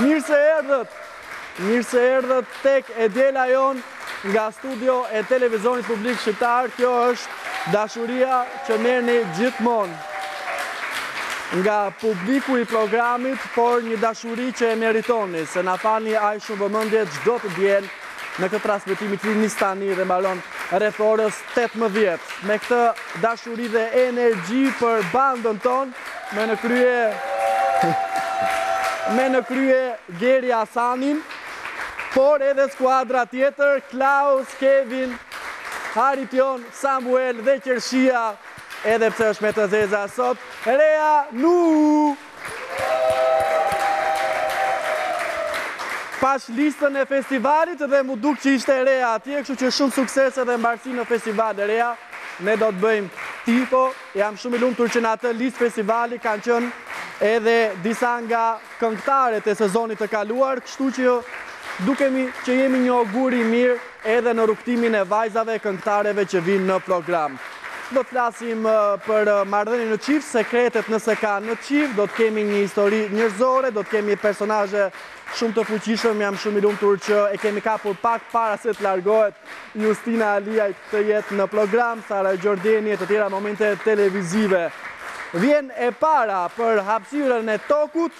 Mirë se erdhët, mirë se erdhët tek e diela jonë nga studio e televizionit publik shqiptar, kjo është dashuria që merrni gjithmonë nga publiku i programit, por një dashuri që e meritoni, se na falni aq shumë vëmendje çdo të diel, Në këtë transmetim i cili nis tani dhe mbaron rreth orës tetëmbëdhjetë. Me këtë dashuri dhe energji për bandën tonë, me në krye me në krye Geri Hasanin, por edhe skuadra tjetër, Klaus, Kevin, Hariton, Samuel dhe Qershia, edhe pse është me të zeza sot, Rea Nuhu! Pashë listën e festivalit dhe m'u duk që ishte Rea atje, kështu që shumë suksese dhe mbarësi në festival Rea. Ne do të bëjmë tifo, jam shumë i lumtur që në atë listë festivali kanë qenë edhe disa nga këngëtaret e sezonit të kaluar, kështu që dukemi që jemi një ogur i mirë edhe në rrugëtimin e vajzave këngëtareve që vijnë në program. Do të flasim për marrëdhënie në çift, sekretet nëse ka në çift, do të kemi një histori njerëzore, do të kemi personazhe shumë të fuqishëm, jam shumë i lumtur që e kemi kapur pak para se të largohet Justina Aliaj të jetë në program, Sara Gjordeni e të tjera momente televizive. Vjen e para për hapësirën e tokut,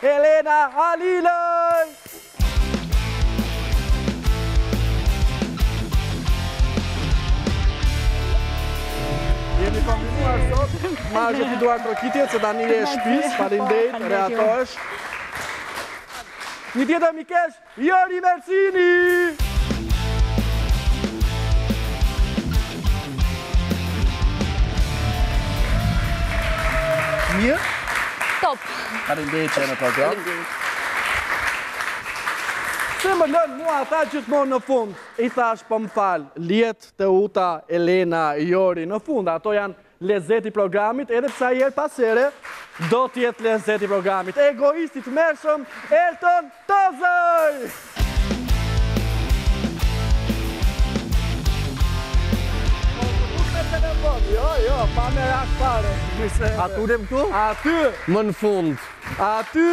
Elena Halilaj! Jemi kombinuar sot, ma është fiduar trokitje, që tani e shpisë, faleminderit, reatosh. Një tjetër mikeshë, Jori Mercini! Mirë? Top! Faleminderit që je në program. Faleminderit. Se më lënë mua ata gjithmonë në fund, i thashë po më fal, Liet, Teuta, Elena, Jori, në fund, ato janë Lezeti i programit edhe pse ai herë pas here do të jetë lezeti i programit. Egoist i tmerrshëm Elton Tozaj! Jo, jo, pa me rakë pare. A tu dem këtu? A ty! Më në fund. Aty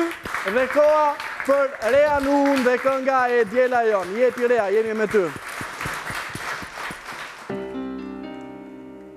dhe koha për Rea Nuhun dhe kënga e diela jonë. Jepi Rea, jemi me ty.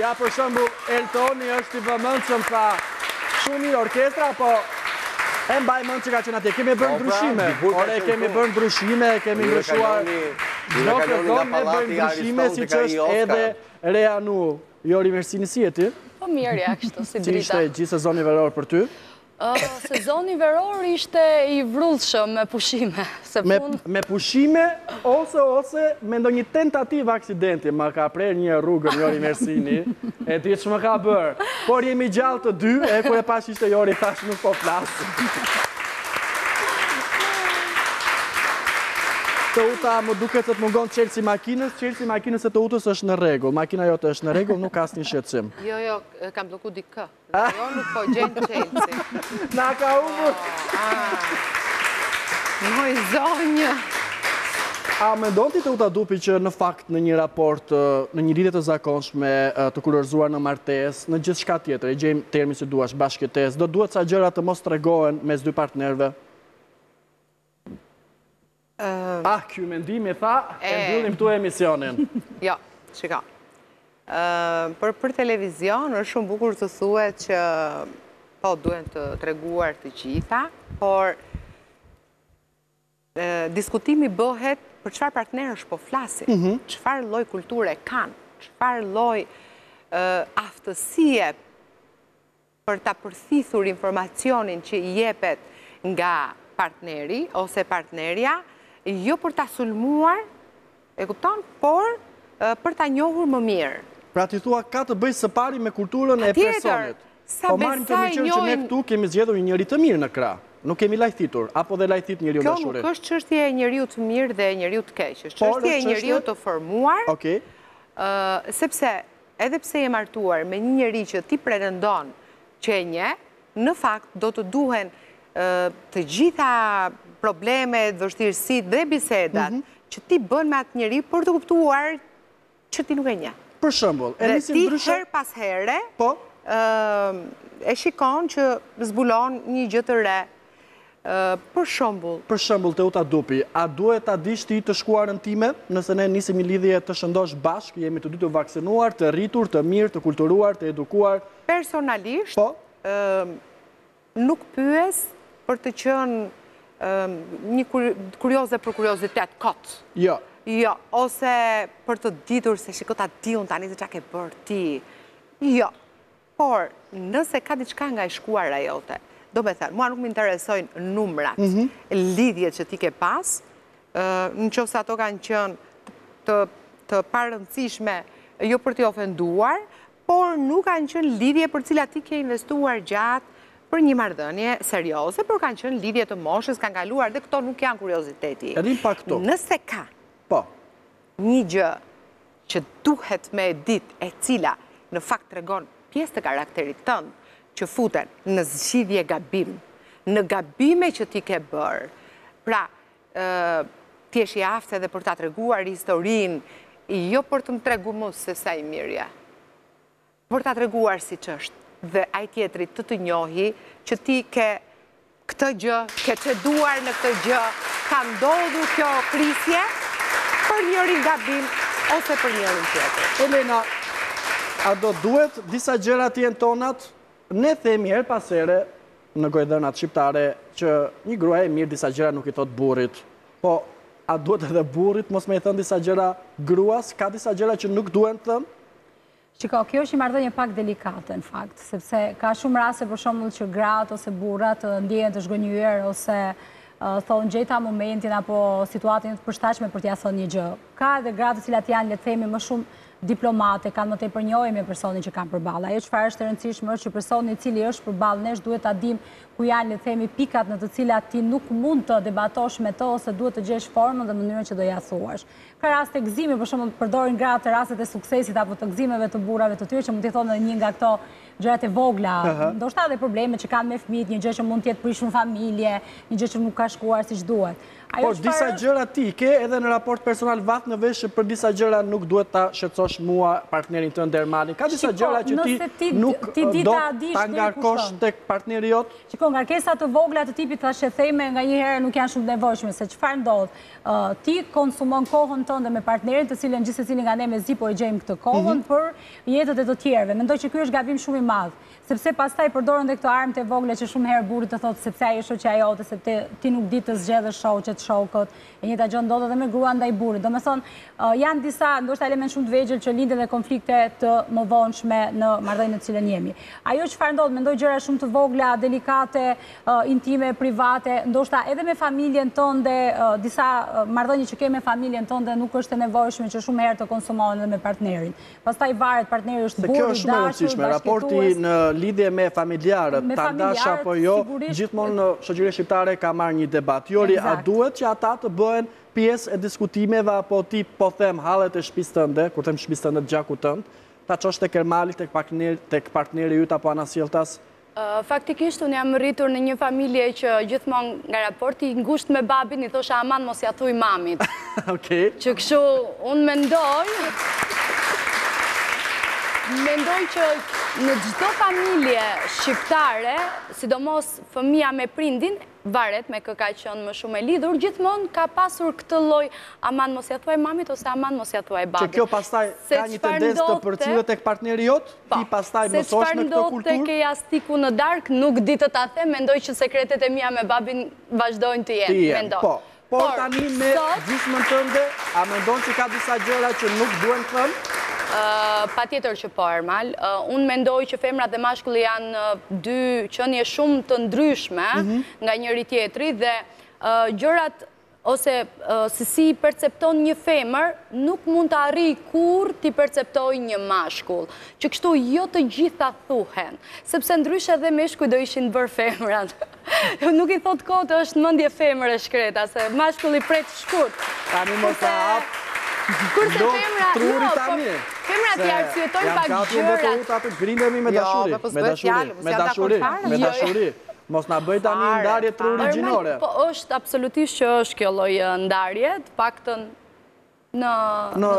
Ja për shembull Eltoni është i vëmendshëm ka shumë mirë orkestra, po e mbaj mend që ka qenë atje. Kemi bërë po, pra, ndryshime. Ore kemi bërë ndryshime, kemi ndryshuar. Eltono ne bëjmë ndryshime siç është edhe Reanu. Jori Mersini si je ti? Po mirë ja si drita. Si ishte gjithë sezoni veror për ty? Sezoni veror ishte i vrullshëm me pushime. Me pushime ose ose me ndonjë tentativë aksidenti, ma ka prerë një herë rrugën Jori Mersini, e di ç'më ka bërë, por jemi gjallë të dy, e kur e pashë që ishte Jori thashë nuk po flas. Teuta më duket se të mungon çelësi i makinës, çelësi i makinës së Teutës është në rregull, makina jote është në rregull, nuk ka asnjë shqetësim. Jo, jo, kam bllokuar dikë. Dhe ajo nuk po gjen çelësin. Na ka humbur. Moj zonjë. A mendon ti Teuta Dupi që në fakt në një raport, në një lidhje të zakonshme, të kurorëzuar në martesë, në gjithçka tjetër, e gjejmë termin si duash, bashkëjetesë, do duhet ca gjëra të mos tregohen mes dy partnerëve? Ah, ky mendimi tha, e mbyllim këtu emisionin. Jo, shika. Për për televizion, është shumë bukur të thue që po duhen treguar të gjitha, por diskutimi bëhet për çfarë partnerësh po flasin, mhm. çfarë lloj kulture kanë, çfarë lloj aftësie për ta përthithur informacionin që i jepet nga partneri ose partnerja, jo për ta sulmuar, e kupton, por për ta njohur më mirë. Pra ti thua ka të bëjë së pari me kulturën e personit. Po marrim të mirëqenë që ne këtu kemi zgjedhur një njeri të mirë në krah. Nuk kemi lajthitur, apo dhe lajthit njeriu në dashuri. Kjo nuk është çështje e njeriut të mirë dhe njeriut të keq, është çështje e njeriut të formuar, sepse Edhe pse je e martuar me një njeri që ti pretendon që e njeh, në fakt do të duhen të gjitha problemet, vështirësitë dhe bisedat që ti bën me atë njeri për të kuptuar që ti nuk e njeh. Për shembull, e nisim ndryshe... Dhe ti herë pas here po? e shikon që zbulon një gjë të re Për shembull. Për shembull, Teuta Dupi, a duhet ta dish ti të shkuarën time? Nëse ne nisim një lidhje të shëndoshë bashkë, jemi të dy të vaksinuar, të rritur, të mirë, të kulturuar, të edukuar. Personalisht, po? nuk pyes për të qenë një kurioze për kuriozitet, kot. Jo. Jo, ose për të ditur se shiko ta di unë tani se ça ke bërë ti. Jo. Por, nëse ka diçka nga e shkuara jote, domethënë, mua nuk më interesojnë numrat, lidhjet që ti ke pas, në qoftë se ato kanë qenë të parëndësishme, jo për t'i ofenduar, por nuk kanë qenë lidhje për të cilat ti ke investuar gjatë për një marrëdhënie serioze, por kanë qenë lidhje të moshës, kanë kaluar dhe këto nuk janë kurioziteti. Rrim pak këtu. Nëse ka. Po. Një gjë që duhet me e dit e cila në fakt tregon pjesë të karakterit tënd që futen në zgjidhje gabim në gabime që ti ke bërë pra t'jesh i aftë edhe për ta treguar historinë jo për të më tregu mu se sa i mirë je por ta treguar siç është dhe ai tjetri të të njohi që ti ke këtë gjë, ke ceduar në këtë gjë, ka ndodhur kjo krisje për njërin gabim ose për njërin tjetër. Elena, a do duhet disa gjëra të jenë tonat? Ne themi herë pasere në gojëdhënat shqiptare që një grua e mirë disa gjëra nuk i thotë burrit. Po, a duhet edhe burrit mos me i thënë disa gjëra gruas? Ka disa gjëra që nuk duhen të thënë? Shiko, kjo është një marrëdhënie pak delikate në fakt, sepse ka shumë raste për shembull që gratë ose burrat ndjehen të zhgënjyer ose thonë gjeta momentin apo situatën jo të përshtatshme për t'ia thënë një gjë. Ka edhe gra të cilat janë le themi më shumë diplomate, kanë më tepër njohje me personin që kanë përballë. Ajo çfarë është e rëndësishme është që personi i cili është përballë nesh duhet ta dimë ku janë le themi pikat në të cilat ti nuk mund të debatosh me të ose duhet të gjesh formën dhe mënyrën që do ia thuash. Ka raste gëzimi, për shembull, përdorin gratë rastet e suksesit apo të gëzimeve të burrave të tyre, që mund t'i thonë edhe një nga këto gjërat e vogla, ndoshta edhe problemet që kanë me fëmijët, një gjë që mund të jetë prish në familje, një gjë që nuk ka shkuar siç duhet. Por disa gjëra ti i ke edhe në raport personal vath në vesh që për disa gjëra nuk duhet ta shqetësosh mua, partnerin tënd Ermalin. Ka disa gjëra që ti nuk do ta ngarkosh tek partneri jot? Shiko, ngarkesa të vogla të tipit thashetheme nganjëherë nuk janë shumë të nevojshme, se çfarë ndodh? Ti konsumon kohën tënde me partnerin, të cilën gjithsecili nga ne mezi po e gjejmë këtë kohën për jetët e të tjerëve. Mendoj që ky është gabim shumë i madh, sepse pastaj përdoren dhe këto armët e vogla që shumë herë burri të thotë sepse ajo është shoqja jote, sepse ti nuk di të zgjedhësh shoqet, shokët. E njëjta gjë ndodh edhe me gruan ndaj burrit. Domethënë, Janë disa, ndoshta element shumë të vegjël që lindin dhe konflikte të mëvonshme në marrëdhënien në të cilën jemi. Ajo çfarë ndodh, mendoj gjëra shumë të vogla, delikate, intime, private, ndoshta edhe me familjen tënde, disa marrëdhënie që ke me familjen tënde nuk është e nevojshme që shumë herë të konsumohen edhe me partnerin. Pastaj varet partneri është burrë, i dashur, bashkëjetues. Kjo është shumë e rëndësishme, raporti në lidhje me familjarët, ta ndash apo jo, gjithmonë në shoqërinë shqiptare ka marrë një debat. Jori, a duhet që ata të bëhen pjesë e diskutimeve apo ti po them hallet e shpisë tënde, kur them shpisë tënde të gjakut tënd, ta çosh tek Ermali, tek partneri yt apo anasjelltas? Faktikisht unë jam rritur në një familje që gjithmonë nga raporti i ngushtë me babin i thosha aman mos ia thuj mamit. Okej. Që kështu unë mendoj mendoj që në çdo familje shqiptare, sidomos fëmija me prindin, Varet me kë ka qenë më shumë e lidhur, gjithmonë ka pasur këtë lloj aman mos ia thuaj mamit ose aman mos ia thuaj babit. Që kjo pastaj ka një tendencë të përcillet tek partneri jot? Ti pastaj mësohesh me këtë kulturë? Po, se çfarë ndodh teke jastiku në darkë nuk di të ta them, mendoj që sekretet e mia me babin vazhdojnë të jenë, mendoj. Por tani me gjysmën tënde, a mendon që ka disa gjëra që nuk duhen thënë? Patjetër që po, Ermal. Unë mendoj që femrat dhe mashkulli janë dy qenie shumë të ndryshme nga njëri-tjetri dhe gjërat ose se si i percepton një femër nuk mund ta arrijë kurrë t'i perceptojë një mashkull. Që kështu jo të gjitha thuhen. Sepse ndryshe dhe meshkujt do ishin bërë femrat. Nuk i thonë kot është mëndje femër e shkreta Se mashkulli pret shkurt Tani më ka ap Kurse femra Truri tani Femrat i arsyetojnë pak gjërat Jam gati unë dhe gjatë të grindemi me dashuri jo, Me dashuri Me dashuri Me dashuri Mos na bëj tani ndarje truri gjinore Po është absolutisht që është kjo lloj ndarje Të paktën në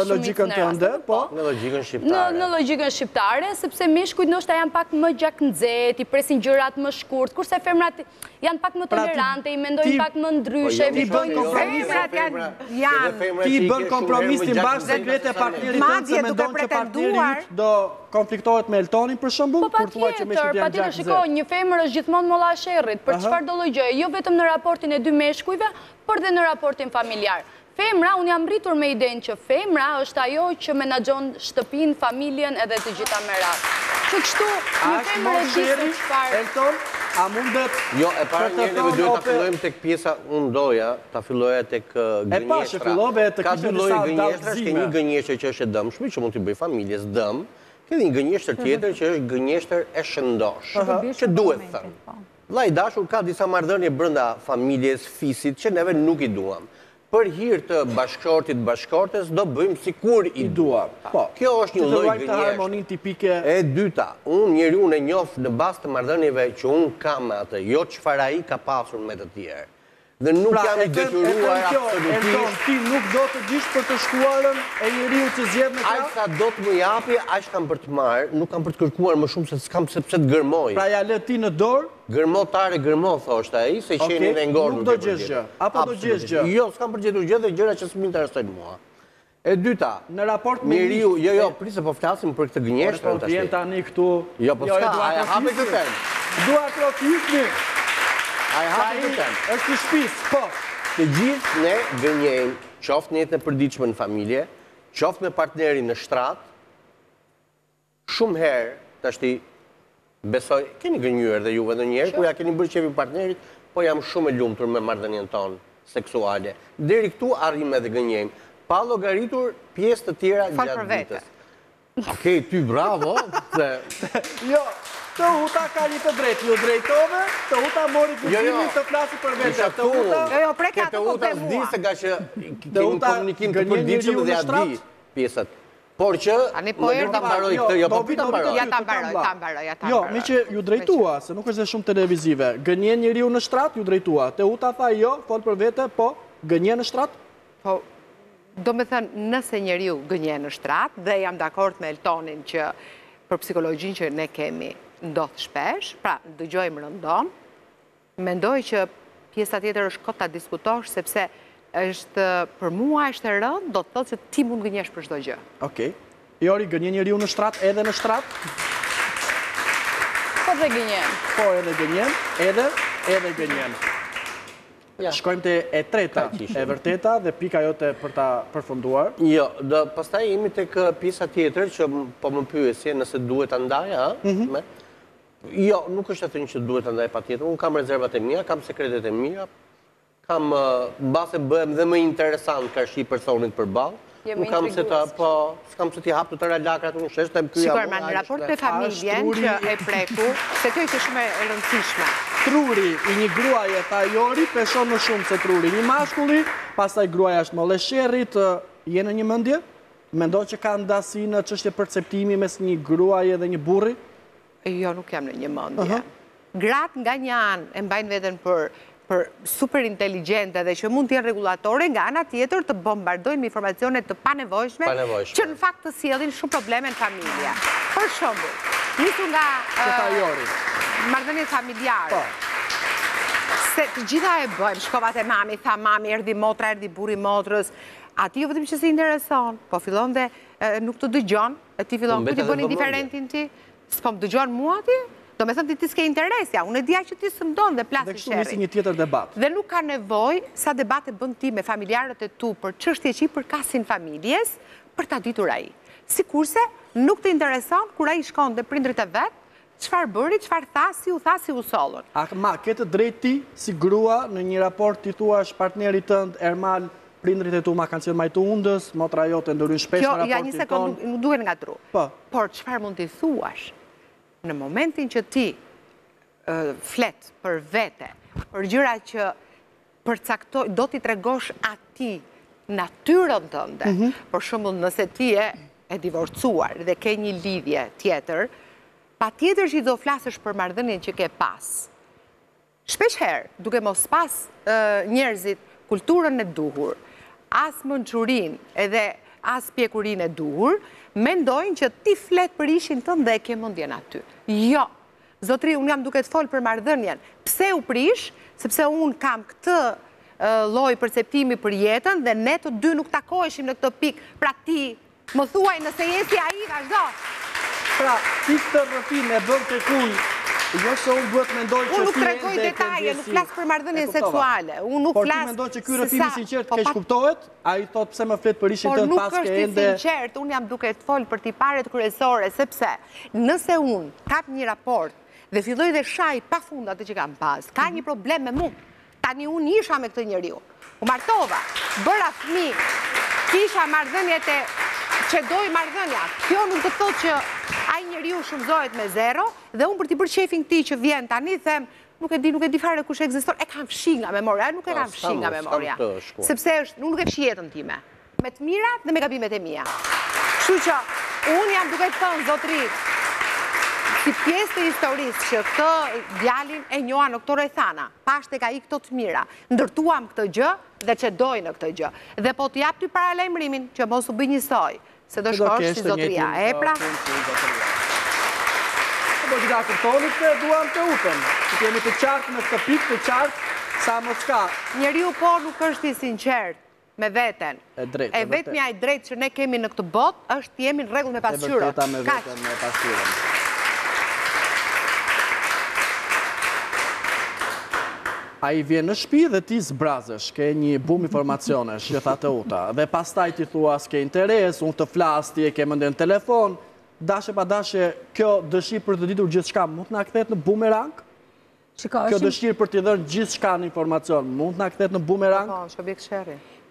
shumicën e rasteve, po, në logjikën shqiptare, në logjikën shqiptare, sepse meshkujt ndoshta janë pak më gjaknxehtë, i presin gjërat më shkurt, kurse femrat janë pak më pra tolerante, i mendojnë pak më ndryshe, po, i bën kompromis, femrat janë, janë, ti bën kompromis t'i mbash sekretet e partnerit tënd se mendon që partneri yt do konfliktohet me Eltonin për shembull, po, kur thua që meshkujt janë gjaknxehtë. Patjetër, shiko, një femër është gjithmonë molla e sherrit, për çfarëdo lloj gjëje, jo vetëm në raportin e dy meshkujve, por dhe në raportin familjar. Femra, unë jam rritur me idenë që femra është ajo që menaxhon shtëpinë, familjen edhe të gjitha me radhë. Që kështu, një femër e di se çfarë. A është mollë sherri? Elton, a mundet për të thënë ope. Jo, e para neve duhet ta fillojmë tek pjesa, unë doja ta filloja tek gënjeshtra. E pashë që fillove e të kishe disa dallëzime. Ka dy lloje gënjeshtrash, ke një gënjeshtër që është e dëmshme, që mund t'i bëjë familjes dëm, ke dhe një gënjeshtër tjetër që është gënjeshtër e shëndoshë, që duhet thënë. Vëlla i dashur ka disa marrëdhënie brenda familjes, fisit që neve nuk i duam. Për hir të bashkëshortit, bashkëshortes do bëjmë sikur i duam. Kjo është një lloj gënjeshtre. E dyta, unë njeriun e njoh në bazë të marrëdhënieve që unë kam me atë, jo çfarë ai ka pasur me të tjerë. Dhe nuk jam i detyruar absolutisht. Ti nuk do të dish për të shkuarën e njeriut që zgjedh në krah? Aq sa do të më japi, aq kam për të marrë, nuk kam për të kërkuar më shumë se s'kam pse të gërmoj. Pra ja lë ti në dorë? Gërmo tare gërmo, thoshte ai, se qenin e ngordhur ke për të gjetur. Okej, nuk do gjesh gjë, apo do gjesh gjë? Jo, s'kam për të gjetur gjë dhe gjëra që s'më interesojnë mua. E dyta, njeriu, jo jo, prit se po flasim për këtë gënjeshtrën tashti. Ore po vjen tani këtu. Jo po s'ka, a e hape këtë temë? Dua t'ju pyes. A e hape këtë temë? Ai është i shtëpisë, po. Të gjithë ne gënjejmë, qoftë në jetën e përditshme në familje, qoftë me partnerin në shtrat. Shumë herë tashti besoj keni gënjyer dhe juve ndonjëherë kur ja keni bërë qejfin partnerit, po jam shumë e lumtur me marrëdhënien tonë seksuale. Deri këtu arrijmë edhe gënjejmë, pa llogaritur pjesë të tjera gjatë ditës. Okej, ty bravo, se... Jo, Teuta ka një të drejtë, iu drejtove, Teuta mori guximin të flasi për vete, Teuta... Jo, jo, preke atë kohë për mua. Teuta se ngaqë kemi komunikim të përditshëm dhe ja di pjesët. Por që, më lë ta mbaroj këtë, jo, po prit ta mbaroj. Ja ta mbaroj, ta mbaroj, ja ta mbaroj. Jo, meqë iu drejtua, se nuk është dhe shumë televizive, gënjen njeriu në shtrat, iu drejtua. Teuta tha jo, fol për vete, po, gënjen në shtrat? Po, domethënë, nëse njeriu gënjen në shtrat, dhe jam dakord me Eltonin që për psikologjinë që ne kemi ndodh shpesh, pra, dëgjojmë rëndom, Mendoj që pjesa tjetër është kot ta diskutosh sepse është për mua është e rëndë, do të thotë se ti mund gënjesh për çdo gjë. Okej. Jori, gënjen njeriu në shtrat edhe në shtrat? Po dhe gënjen. Po edhe gënjen, edhe, edhe gënjen. Shkojmë te e treta, e vërteta dhe pika jote për ta përfunduar. Jo, dhe pastaj jemi tek pjesa tjetër që po më pyesje nëse duhet ta ndaj, a? Jo, nuk është e thënë që duhet ta ndaj patjetër. Unë kam rezervat e mia, kam sekretet e mia, kam mbase bëhem dhe më interesant karshi personit përballë. Nuk kam se ta, po, s'kam se t'i hap të tëra lakrat në shesh të mia. Shiko, ama në raport me familjen që e preku, se kjo ishte shumë e rëndësishme. Truri i një gruaje tha Jori, peshon më shumë se truri i një mashkulli, pastaj gruaja është me leshërat, je në një mendje? Mendon që ka ndasi në çështje perceptimi mes një gruaje dhe një burri? Jo, nuk jam në një mendje. Gratë nga një anë e mbajnë veten për për super inteligjente dhe që mund të jenë rregullatore, nga ana tjetër të bombardojnë me informacione të panevojshme, që në fakt të sjellin shumë probleme në familje. Për shembull, nisur nga marrëdhëniet familjare. Po. Se të gjitha e bëjmë, shkova te mami, tha mami, erdhi motra, erdhi burri motrës, Atij jo vetëm që s'i intereson, po fillon dhe nuk të dëgjon, e ti fillon, po ku ti bën indiferentin ti, s'po më dëgjon mua ti, domethënë ti ti s'ke interesja, unë e dija që ti s'mdon dhe plas sherri. Dhe kështu nis një tjetër debat. Dhe nuk ka nevojë sa debat e bën ti me familjarët e tu për çështje që i përkasin familjes, për ta ditur ai. Sikurse, nuk të intereson, kur ai shkon te prindërit e vet, Çfarë bëri, çfarë tha, si u tha, si u sollën. Ama ke të drejtë ti, si grua, në një raport t'i thuash partnerit tënd, Ermal, prindërit e tu ma kanë sjellë majë të hundës, motra jote ndërhyn shpesh në raportin tonë. Kjo, ja një sekondë, nuk duhet ngatërru. Po. Por çfarë mund t'i thuash, në momentin që ti flet për vete, për gjëra që përcaktoj, do t'i tregosh atij natyrën tënde. Mhm. Për shembull, nëse ti je e divorcuar dhe ke një lidhje tjetër, patjetër që ti do flasësh për marrëdhënien që ke pas. Shpesh herë, duke mos pas njerëzit kulturën e duhur, as mençurinë edhe as pjekurinë e duhur, mendojnë që ti flet për ish-in tënd dhe e ke mendjen aty. Jo, Zotri, unë jam duke të fol për marrëdhënien. Pse u prish? Sepse unë kam këtë lloj perceptimi për jetën dhe ne të dy nuk takoheshim në këtë pikë. Pra ti më thuaj nëse je si ai, vazhdo. Pra, ti këtë rrëfim e bën tek unë Jo se unë duhet të mendoj që ti e dhe e përgjësi. Unë nuk tregoj detaje, nuk flas për marrëdhënie seksuale. Unë nuk flasë se sa... Por ti mendoj që ky rrëfim i sinqertë keqkuptohet? Ai thotë pse më flet për ishin tënd paske ende. Por nuk është i sinqertë, unë jam duke të fol për tiparet kryesore, sepse nëse unë kap një raport dhe filloj dhe shaj pa fund atë që kam pas, ka një problem me mu. Tani unë isha me këtë njeriu. U martova, bëra fmi, kisha marrëdhënie dhe çedoi marrëdhënia. Kjo nuk do të thotë që ai njeriu shumëzohet me zero dhe unë për t'i bërë qejfin këtij që vjen tani, them, Nuk e di, nuk e di fare kush ekziston, e kam fshi nga memoria, jo nuk e kam fshi nga memoria. Sepse është, unë nuk e fshi jetën time. Me të mira dhe me gabimet e mia. Kështu që, unë jam duke të thënë, zotëri, si pjesë të historisë që këtë djalin e njoha në këto rrethana, pashë tek ai këto të mira, ndërtuam këtë gjë dhe çedoi në këtë gjë. Dhe po të jap ty paralajmërimin që mos u bëj njësoj, Se do shkosh si zotëria e pra. Të bëjë nga kërtonit dhe duham të utëm. Jemi të qartë në këtë pikë të qartë sa më s'ka. Njeriu po nuk është i sinqertë me veten. E vetëmja e drejtë që ne kemi në këtë botë është të jemi në rregull me pasqyrën. E vërteta me veten me pasqyrën. Ai vjen në shpi dhe ti zbrazesh, ke një bum informacionesh, që tha Teuta. Dhe pastaj ti thua s'ke interes, unë të flas, ti e ke mendjen në telefon. Dashje pa dashje, kjo dëshirë për të ditur gjithçka mund të na kthehet në bumerang? Kjo dëshirë për t'i dhënë gjithçka në informacion, mund të na kthehet në bumerang?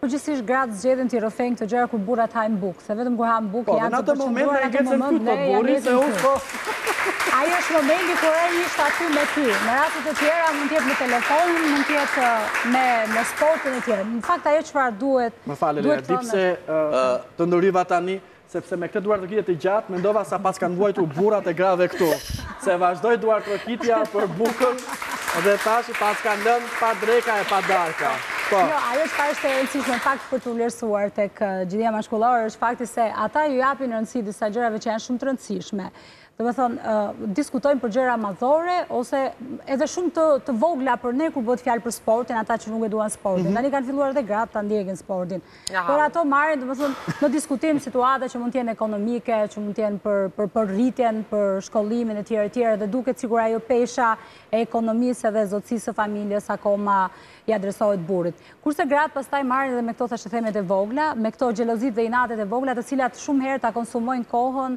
Përgjithësisht gratë zgjedhin t'i rrëfejnë këto gjëra kur burrat hajnë bukë, se vetëm kur hanë bukë po, janë të përqendruar në atë moment, ne ja ndesin këtu. Po. Ai është momenti kur ai është aty me ty. Në rastet e tjera mund të jetë me telefonin, mund të jetë uh, me me sportin e tjera. Në fakt ajo çfarë duhet, më fal, duhet të thonë. Di pse uh, uh, të ndërhyva tani, Sepse me këtë duartrokitje të gjatë, mendova sa paskan vuajtur burrat e grave këtu. Se vazhdoi duartrokitja për bukën dhe thashë paskan lënë pa dreka e pa darka. Po. Jo, ajo çfarë është e rëndësishme në fakt për t'u vlerësuar tek eh, gjinia mashkullore është fakti se ata ju japin rëndësi disa gjërave që janë shumë të rëndësishme. Domethënë, diskutojnë për gjëra madhore, ose edhe shumë të vogla për ne, kur bëhet fjalë për sportin, ata që nuk e duan sportin. Tani kanë filluar edhe gratë ta ndjekin sportin. Por ato marrin, domethënë, në diskutim situata që mund të jenë ekonomike, që mund të jenë për rritjen, për shkollimin e tjerë e tjerë, dhe duket sikur ajo pesha e ekonomisë edhe zotësisë së familjes, akoma i adresohet burrit. Kurse gratë pastaj merren edhe me këto thashethemet e vogla, me këto xhelozitë dhe inatet e vogla, të cilat shumë herë ta konsumojnë kohën,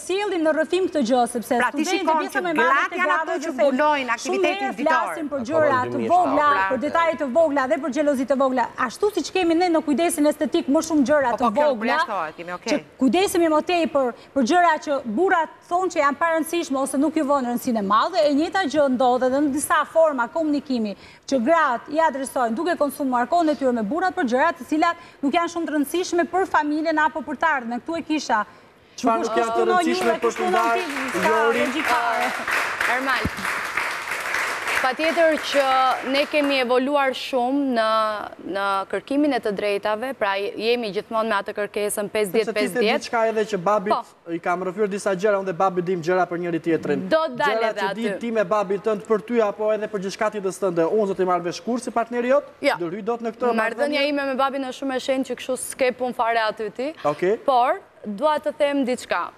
Sjellin në rrëfim këtë gjë, sepse studentët pjesa më e madhe të grave që mbulojnë aktivitetin ditor. Flasim për gjëra të vogla, pra, për detaje të vogla dhe për xhelozi të vogla. Ashtu siç kemi ne në kujdesin estetik më shumë gjëra po, po, të vogla, që kujdesemi më tepër për gjëra që burrat thonë që janë të parëndësishme ose nuk ju vënë rëndësinë e madhe, e njëjta gjë ndodh edhe në disa forma komunikimi që gratë i adresojnë duke konsumuar kohën e tyre me burrat për gjëra të cilat nuk janë shumë të rëndësishme për familjen apo për të ardhmen. Këtu e kisha Çfarë nuk është e rëndësishme për të ndarë Jori? Ermal, patjetër që ne kemi evoluar shumë në kërkimin e të drejtave, pra jemi gjithmonë me atë kërkesën 50-50. Për se ti s'e di diçka edhe që babit po. i kam rrëfyer disa gjëra, unë dhe babi dimë gjëra për njëri-tjetrin. Do dal edhe aty. Gjëra që di ti me babin tënd për ty, apo edhe për gjithçka ti dhe babi tënd, unë s'do t'i marr vesh kurrë si partneri yt, jo. do rry do të në këtë marrëdhënie. Marrëdhënia ime me babin është shumë e shenjtë, kështu s'ke punë fare aty ti, por Dua të them diçka.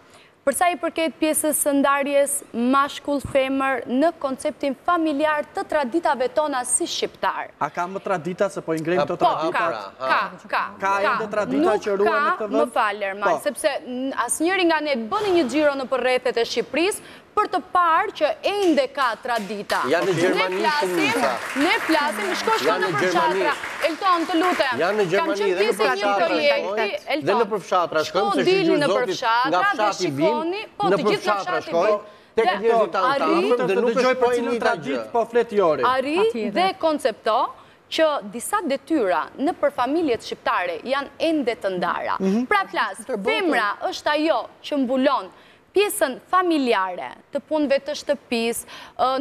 Për sa i përket pjesës së ndarjes mashkull, femër në konceptin familjar të traditave tona si shqiptarë. A ka më tradita se po i ngrejmë këto tradita? Po, ka, ka, ka. Ka ende tradita që ruhen në këtë vend? Nuk ka, më fal Ermal, sepse asnjëri nga ne bëni një xhiro nëpër rrethet e Shqipërisë, për të parë që ende ka tradita. Janë në Gjermani shumica. Ne flasim, shko shko nëpër fshatra. Elton, të lutem. Janë në Gjermani dhe nëpër fshatra shkojnë. Dhe nëpër fshatra shkojnë, se shyqyr zoti nga fshati vijnë, nëpër fshatra shkojnë, tek njerëzit tanë të afërm dhe nuk e shkojnë një ta gjë. Arrij dhe koncepto që disa detyra nëpër familjet shqiptare janë ende të ndara. Pra flas, femra është ajo që mbulon pjesën familjare të punëve të shtëpisë,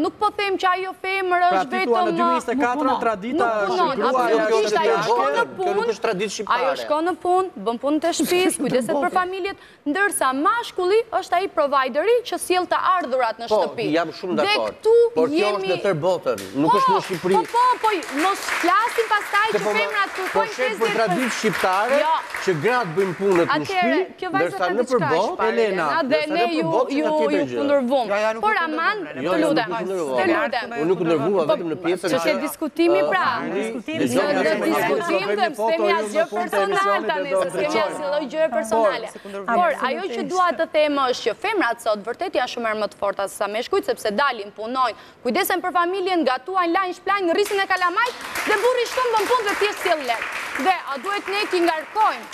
nuk po them që ajo femër është vetëm... Pra ti thua në 2024 tradita është gruaja është të tërshke, kjo nuk është traditë shqiptare. Ajo shkon në punë, bën punët e shtëpisë, kujdeset për fëmijët, ndërsa mashkulli është ai provideri që sjell të ardhurat në shtëpi. Po, jam shumë dakord, por kjo është në tërë botën. Nuk është në Shqipëri. Po, po, po, mos flasim pastaj që po femrat kërkojnë 50%. Po s'është për traditë shqiptare, jo. që gratë bëjnë punët në shpi, ndërsa nëpër botë, Elena, ndërsa nëpër botë qenka tjetër gjë. Ju kundërvumë, jo, jo, por aman, jo, të lutem, të lutem. Unë nuk kundërvura vetëm në pjesën që... Që se diskutimi pra, në diskutim dhe ne s'kemi asgjë personale të anesë, s'kemi asnjë lloj gjëje personale. Por, ajo që dua të them është që femrat sot, vërtet janë shumë herë më të forta sesa meshkujt, sepse dalin, punojnë, Kujdesen për familjen gatuajnë lajnë shpëlajnë rrisin edhe kalamajtë dhe burri shkon bën punë dhe thjesht sjell lek dhe a duhet ne t'i ngarkojmë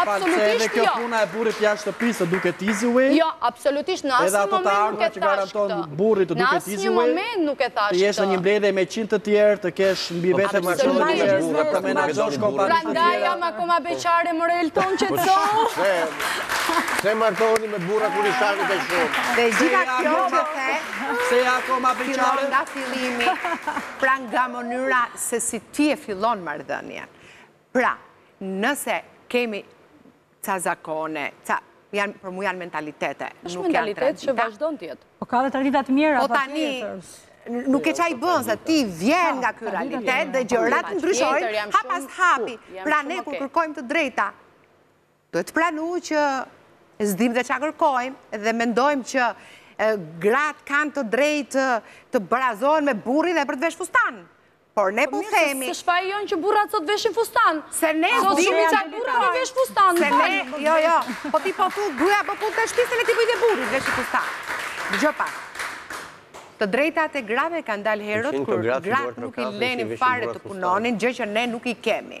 absolutisht jo jo absolutisht në asnjë moment nuk e thashë këtë në asnjë moment nuk e thashë këtë absolutisht prandaj jam akoma beqare mor Elton qetëso pse martoheni me burra kur i shani kaq shumë. Pse je akoma beqare? Fillon nga fillimi, pra nga mënyra se si ti e fillon marrëdhënien. Pra, nëse kemi ca zakone, ca, janë, për mu janë mentalitete, nuk janë tradita. Është mentalitet që vazhdon të jetë. Po ka dhe tradita të mira, po tani, nuk ke ça i bën, se ti vjen nga ky realitet dhe gjërat ndryshojnë, hap pas hapi, pra ne kur kërkojmë të drejta, Duhet pranu që s'dimë dhe ça kërkojmë dhe mendojmë që gratë kanë të drejtë të barazohen me burrin edhe për të vesh fustan. Por ne po themi... Po mirë, s'është faji jonë që burrat sot veshin fustan. Se ne s'dimë... Sot shumica burra po vesh fustan, më fal. Se ne, jo, jo, po ti po thua, gruja po punët e shpisë, ne ti po i dhe burrit veshi fustan. Dëgjo pak. Të drejtat e grave kanë dalë herët, kur gratë nuk i lenin fare të punonin, gjë që ne nuk i kemi.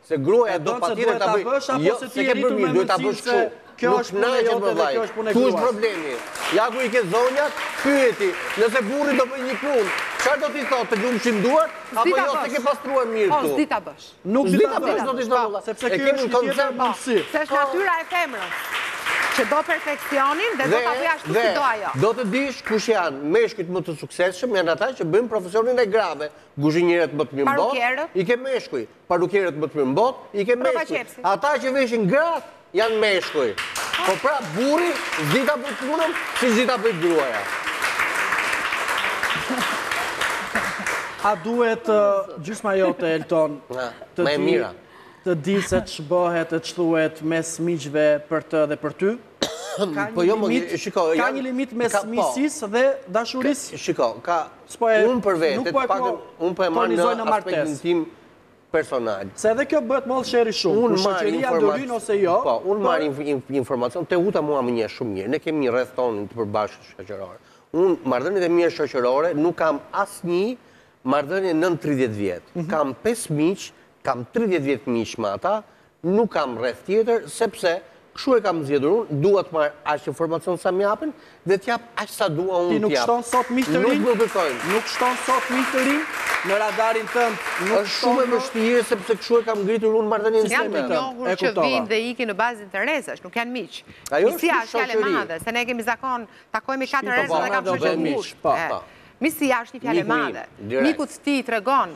Se gruaja do patjetër ta bëjë. Jo, s'e ke bërë mirë, duhet ta bësh kështu. Kjo është puna jote dhe kjo është puna e gruas. Ku është problemi? Ja ku i ke zonjat, pyeti. Nëse burri do bëjë një punë, çfarë do t'i thotë? Të lumshin duart apo jo s'e ke pastruar mirë këtu? Po, s'di ta bësh. Nuk di ta bësh, do t'i thotë. Sepse kjo është një tjetër mundësi. Se është natyra e femrës. Që do perfeksionin dhe do ta bëjë ashtu si do ajo. Do të dish kush janë meshkujt më të suksesshëm, janë ata që bëjnë profesionin e grave. Guzhinierët më të mirë në botë i ke meshkuj. parukieret më të mirë në botë, i ke meshkujt. Ata që veshin gratë, janë meshkuj. Po pra, burri s'di ta bëjë punën, siç di ta bëjë gruaja. A duhet gjysma jote, Elton, të dijë, të dijë se ç'bëhet e ç'thuhet mes miqve për të dhe për ty? Ka një limit mes miqësisë dhe dashurisë? Shiko, ka... Unë për vete, të paktën, unë për po e marr në aspektin tim personal. Se edhe kjo bëhet mollë sherri shumë, kur shoqëria ndërhyn ose jo. Po, unë marr informacion, Teuta mua më njeh shumë mirë, ne kemi një rreth tonin të përbashkët shoqëror. Unë, marrëdhëniet e mia shoqërore, nuk kam asnjë marrëdhënie nën 30 vjet. Mhm. Kam 5 miq, kam 30 vjet miq me ata, Nuk kam rreth tjetër, sepse kështu e kam zgjedhur unë, dua të marr aq informacion sa më japin dhe të jap aq sa dua unë të jap. Ti nuk shton sot miq të rinj? Nuk më kërkojnë. Nuk shton sot miq të rinj në radarin tënd? Është shumë e vështirë sepse kështu e kam ngritur unë marrëdhënien time. Janë të njohur që vijnë dhe ikin në bazë interesash, nuk janë miq. Miqësia është fjalë e madhe, se ne kemi zakon, takohemi katër herë dhe e kam shoqe. Miqësia është një fjalë e madhe. Mikut ti i tregon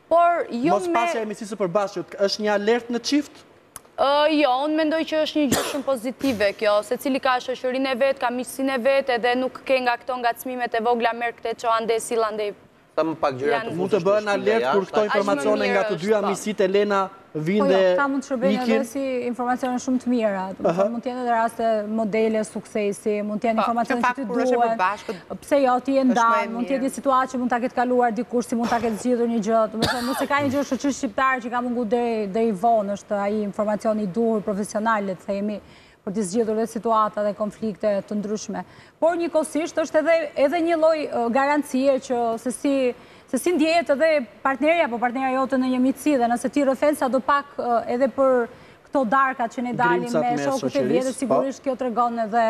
Por, jo me... Mospasja e miqësisë së përbashkët, është një alert në çift? Jo, unë mendoj që është një gjë shumë pozitive kjo, secili ka shoqërinë e vet, ka miqësinë e vet, edhe nuk ke nga këto ngacmimet e vogla merr këtej ço andej sill andej... Sa më pak gjëra të fusësh në shtëpi nga jashtë... Mund të bëhen alert kur këto informacione nga të dyja miqësitë Elena Po jo, ato mund të shërbejnë edhe si informacione shumë të mira, mund të jenë edhe raste modele suksesi, mund të jenë po, informacione që të duhet, pse jo, t'i ndash, mund të jetë një situatë që mund ta ketë kaluar dikush, si mund ta ketë zgjidhur një gjë, domethënë, nëse ka një gjë shoqërisë shqiptare që ka munguar deri vonë, është ai informacioni i duhur profesional, le të themi, për të zgjidhur dhe situata dhe konflikte të ndryshme. Por njëkohësisht është edhe edhe një lloj garancie që se si se si ndjehet edhe partneri apo partnerja jote në një miqësi dhe nëse ti rrëfen sado pak edhe për këto darkat që ne dalim me shokët e vjetë, po. sigurisht kjo tregon edhe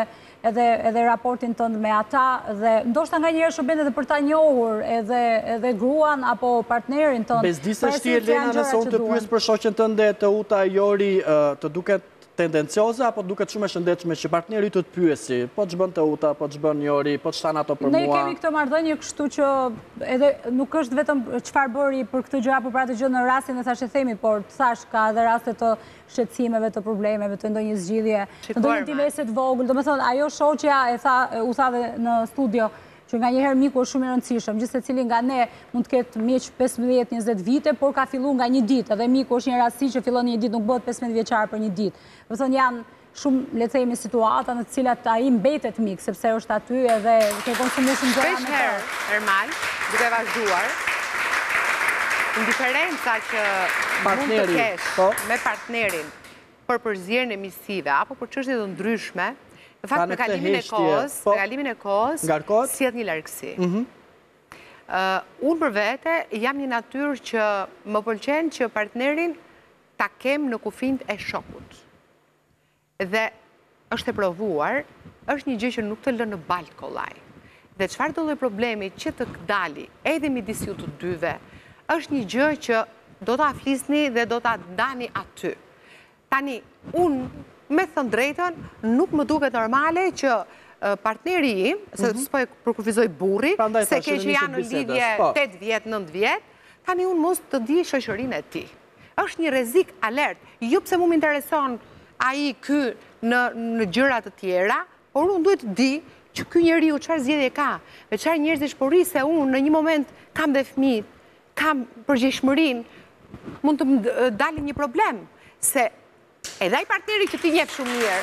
edhe edhe raportin tënd me ata dhe ndoshta nganjëherë shërben edhe për ta njohur edhe edhe gruan apo partnerin tënd. Bezdisesh ti Elena nëse unë të pyes për shoqen tënde Teuta, Jori, të duket tendencioze apo duket shumë e shëndetshme që partneri yt të të pyesi, po ç'bën Teuta, po ç'bën Jori, po ç'thanë ato për mua? Ne kemi këtë marrëdhënie, kështu që edhe nuk është vetëm çfarë bëri për këtë gjë apo për atë gjë në rastin e thashethemit, por të thashë ka edhe raste të shqetësimeve, të problemeve, të ndonjë zgjidhjeje, të ndonjë ndihmese të vogël. Domethënë ajo shoqja edhe, u tha dhe në studio, që nga një herë miku është shumë i rëndësishëm, gjithsecili nga ne mund të ketë miq 15-20 vite, por ka fillu nga një ditë, edhe miku është një rast që fillon një ditë, nuk bëhet 15 vjeçar për një ditë. Domethënë janë shumë, le të themi, situata në të cilat ai mbetet mik, sepse është aty edhe ke konsumu shumë gjëra me të. Shpeshherë, Ermal, duke vazhduar, indiferenca që mund të kesh po. me partnerin, për përzierjen e miqësive apo për çështje të ndryshme, në fakt me kalimin e kohës, me kalimin e kohës, sjell një largësi. Unë për vete jam një natyrë që më pëlqen që partnerin ta kem në kufinë e shokut. Dhe Është e provuar, është një gjë që nuk të lë në baltë kollaj. Dhe çfarëdolloj problemi që të dali edhe midis ju të dyve, është një gjë që do ta flisni dhe do ta ndani aty. Tani, unë, me të thënë drejtën, nuk më duket normale që partneri im, se mhm. s'po e përkufizoj burri, se ke që janë në lidhje 8 vjet, 9 vjet, tani unë mos të di shoqërinë e tij. Është një rrezik alert, jo pse mu m'intereson ai, ky në gjëra të tjera, por unë duhet të di që ky njeriu çfarë zgjedhje ka, me çfarë njerëzish po rri se unë në një moment kam dhe fëmijë, kam përgjegjshmërinë, mund të më dali një problem, se Edhe ai partneri që ti e njeh shumë mirë,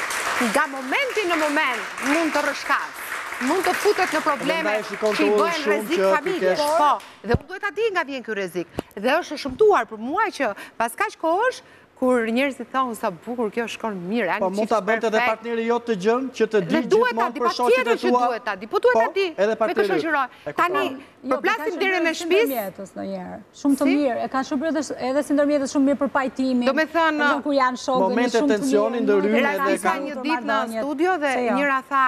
nga momenti në moment mund të rrëshkasë, mund të futet në probleme që i bëhen rrezik familjes. Po, dhe unë duhet ta di nga vjen ky rrezik. Dhe është e shëmtuar për mua që pas kaq kohësh, kur njerëzit thonë sa bukur kjo shkon mirë, janë një çift perfekt. Po mund ta bënte edhe partneri jot atë gjënë që të di gjithmonë për shoqet e tua. Dhe duhet ta di, patjetër që duhet ta di. Po duhet ta di, edhe partneri. Tani Përplasim deri në shtëpi. Shumë mjetës në njëherë. Shumë të mirë. Po kanë shërbyer edhe si ndërmjetës shumë mirë për pajtimin. Domethënë, kur janë shokë, momente tensioni ndërrimi edhe ka një ditë në studio dhe jo. njëra tha,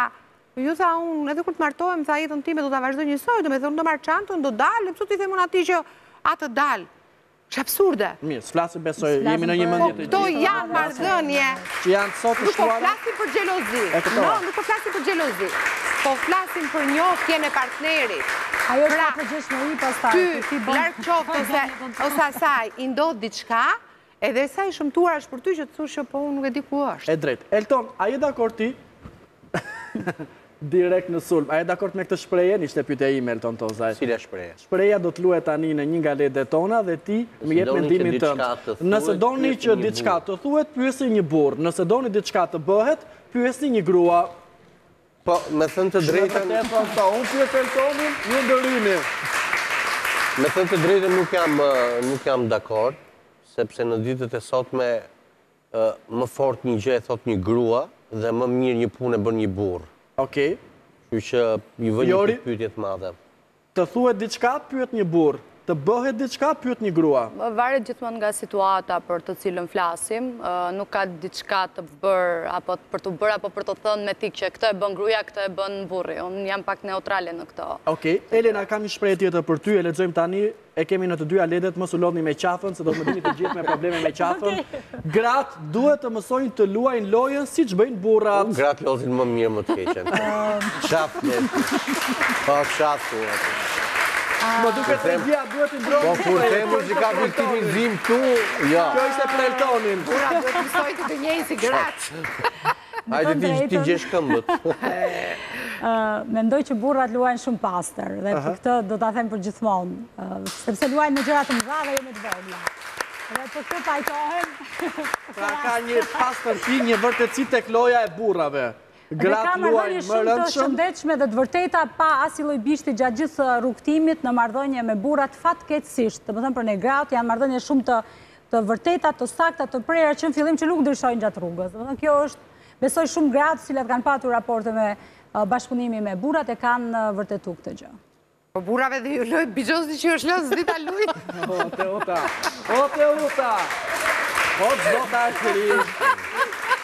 jo tha unë, edhe kur të martohem, tha jetën time do ta vazhdoj njësoj, domethënë, do marr çantën, do dal, pse t'i them unë atij që atë, dal. Ç'absurde! Mirë, s'flasim besoj, jemi në një mendje të gjithë. Po këto janë marrëdhënie. Që janë sot të shkuara. Nuk po flasim për xhelozi. Jo, nuk po flasim për xhelozi. Po flasim për njohjen e partnerit. Ajo është pra, e përgjithshme i pastaj. Ty, larg qoftë ose ose asaj i ndodh diçka, edhe sa e shëmtuar është për ty që të thuash që po unë nuk e di ku është. E drejtë. Elton, a je dakord ti? Direkt në sulm. A je dakord me këtë shprehjen, ishte pyetja ime Elton Tozaj. Cila shprehje? Shprehja do të luhet tani në një nga ledet tona dhe ti më jep mendimin tënd. Nëse doni që diçka të thuhet, pyesni një burrë, nëse doni diçka të bëhet, pyesni një grua. Po, me thënë të drejtën... Shumë e vërtetë, Elton, unë pyes Eltonin, ju ndërhyni. Me thënë të drejtën nuk jam nuk jam dakord, sepse në ditët e sotme më fort një gjë e thotë një grua dhe më mirë një punë e bën një burrë. Okej. Kështu që ju vë një pikëpyetje të madhe. Të thuhet diçka, pyet një burrë. Të bëhet diçka, pyet një grua. Varet gjithmonë nga situata për të cilën flasim. Nuk ka diçka të bërë apo për t'u bërë apo për të thënë me thikë që këto e bën gruaja, këto e bën burri. Unë jam pak neutrale në këto. Okej. Elena, kam një shprehje tjetër për ty, e lexojmë tani, E kemi në të dyja ledet, mos u lodhni me qafën, se do të më dilni të gjithë me probleme me qafën. Gratë duhet të mësojnë të luajnë lojën siç bëjnë burrat. Gratë lozin më mirë, më të keqen. Qafë leti. Pa qafë të leti. Më duket regjia, duhet ta ndërrojë. Po kur të emë që ka viktimizim tu, ja. Kjo ishte për Eltonin. Burrat duhet të mësojnë të luajnë si gratë. Hajde ti t'i gjesh këmbët. Mendoj që burrat luajnë shumë pastër dhe për këtë do ta them përgjithmonë, sepse luajnë me gjëra të mëdha dhe jo me të vogla. Dhe për këtë pajtohem. Pra ka një pastërti, një vërtetësi tek loja e burrave. Dhe marrëdhënie shumë të shëndetshme dhe të vërteta pa asnjë lloj bishti gjatë gjithë rrugëtimit në marrëdhënie me burrat fatkeqësisht, domethënë për ne gratë janë marrëdhënie shumë të të vërteta, të sakta, të prera që në fillim që nuk ndryshojnë gjatë rrugës. Domethënë kjo është, besoj shumë gra të cilat kanë patur raporte me bashkëpunimi me burrat e kanë vërtetu këtë gjë. Po burrave dhe ju lojë bëgjozit që ju është lojë s'di ta lujë. O Teuta, o Teuta, o të zota është të rinjë.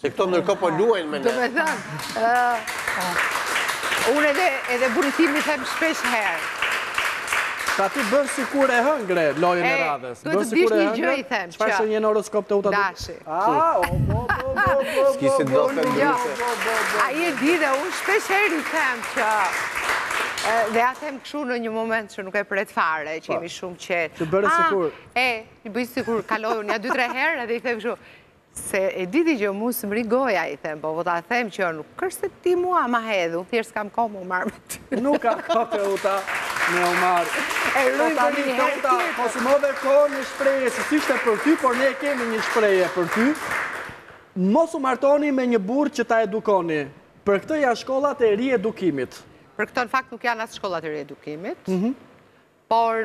Se këto ndërkohë po luajnë me ne. Domethënë, unë edhe burrit tim i them shpesh herë. Pra ti bëre sikur e hëngre lojën e radhës. Duhet të dish një gjë i them. Çfarë shenje në horoskop Teuta? Dashi. A, o, bo, bo, bo, bo, S'kishte si të ndryshe. Ai e di dhe unë shpesh herë i them që... Dhe ia them kështu në një moment që nuk e pret fare, që jemi shumë të qetë. Që bëre sikur... E, i bëj sikur kalojë unë, ja dy tre herë edhe i them kështu. Se e di ti që mu s'më rri goja i them, po po ta them që jo nuk është se ti mua ma hedh, unë thjesht s'kam kohë me u marrë me ty. Nuk ka kohë Teuta me u marrë. E po ruje për një herë tjetër. Po si më dhe kohë në shprehje, se s'ishte për ty, por ne kemi një shprehje për ty. Mos u martoni me një burrë që ta edukoni. Për këtë janë shkollat e riedukimit. Për këtë në fakt nuk janë as shkollat e riedukimit, mhm. Por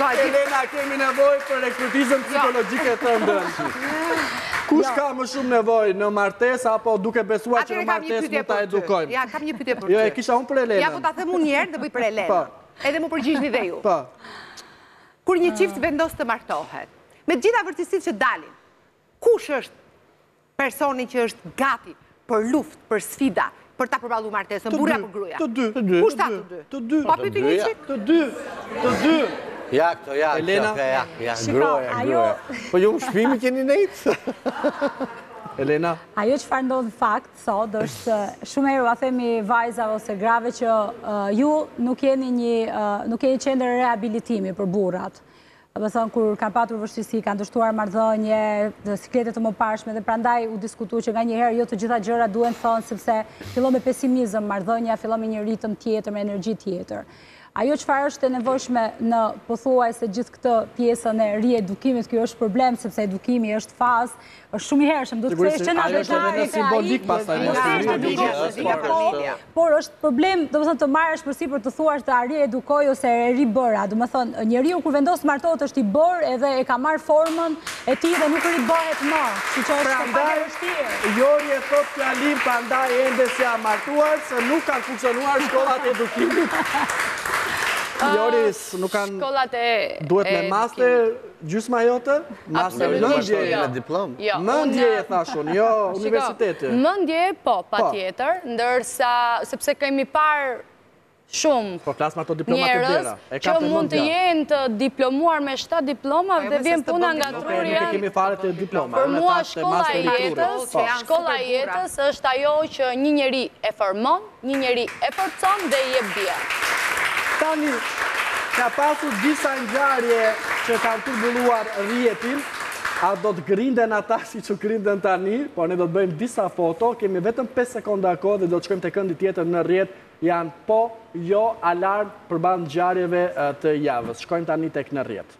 Elena, kemi nevojë për ekspertizën psikologjike tënde. Kush ka më shumë nevojë në martesë, apo duke besuar që në martesë mund ta edukojmë? Ja, kam një pyetje për të. Jo, e kisha unë për Elenën. Ja, po ta them unë njëherë dhe bëj për Elenën. Po. Edhe më përgjigjeni dhe ju. Po. Kur një çift vendos të martohet, me gjithë vështirësitë që dalin, kush është Personi që është gati për luftë, për sfida, për ta përballuar martesën, burri apo gruaja? Të dy, të dy. Kush tha të dy? Të dy. Pa pyeti një çik? Të dy. Të dy. Ja këto, ja, Elena, ja, ja, gruaja, gruaja. Po ju shpimi keni nejt? Elena. Ajo çfarë ndodh fakt, sot, është shumë herë ua themi vajzave ose grave që ju nuk jeni një, nuk jeni qendër rehabilitimi për burrat. Domethënë kur kanë patur vështirësi, kanë dështuar marrëdhënie, siklete të mëparshme dhe prandaj u diskutua që nganjëherë jo të gjitha gjërat duhen thënë sepse fillon me pesimizëm marrëdhënia, fillon me një ritëm tjetër, me energji tjetër. Ajo çfarë është e nevojshme në pothuajse gjithë këtë pjesën e riedukimit, kjo është problem sepse edukimi është fazë, është shumë i hershëm, do të kthehesh që na vetë ai është simbolik pastaj në familje, por është problem, domethënë të marrësh përsipër të thuash ta riedukoj ose e ribëra, domethënë njeriu kur vendos të martohet është i bërë edhe e ka marrë formën e tij dhe nuk ribëhet më, kështu që është shumë e vështirë. Jori e thotë fjalim prandaj ende s'jam martuar se nuk kanë funksionuar shkollat e edukimit. Jori, nuk kanë duhet me master Gjysma jote? Master mendje e me diplomë? Jo. Mendje e thashë unë, jo universiteti. Shiko, mendje po, patjetër, ndërsa, sepse kemi parë shumë po, njerëz që mund të jenë të diplomuar me 7 diploma dhe vjen puna nga truri janë për mua shkolla e jetës shkolla e jetës është ajo që një njeri e formon Një njeri e forcon dhe i jep dije. Tani, ka pasur disa ngjarje që kanë turbulluar rrjetin, a do të grinden ata siç u grinden tani, por ne do të bëjmë disa foto, kemi vetëm pesë sekonda kohë dhe do të shkojmë te këndi tjetër në rrjet, janë po, jo, alarm përballë ngjarjeve të javës. Shkojmë tani tek në rrjet.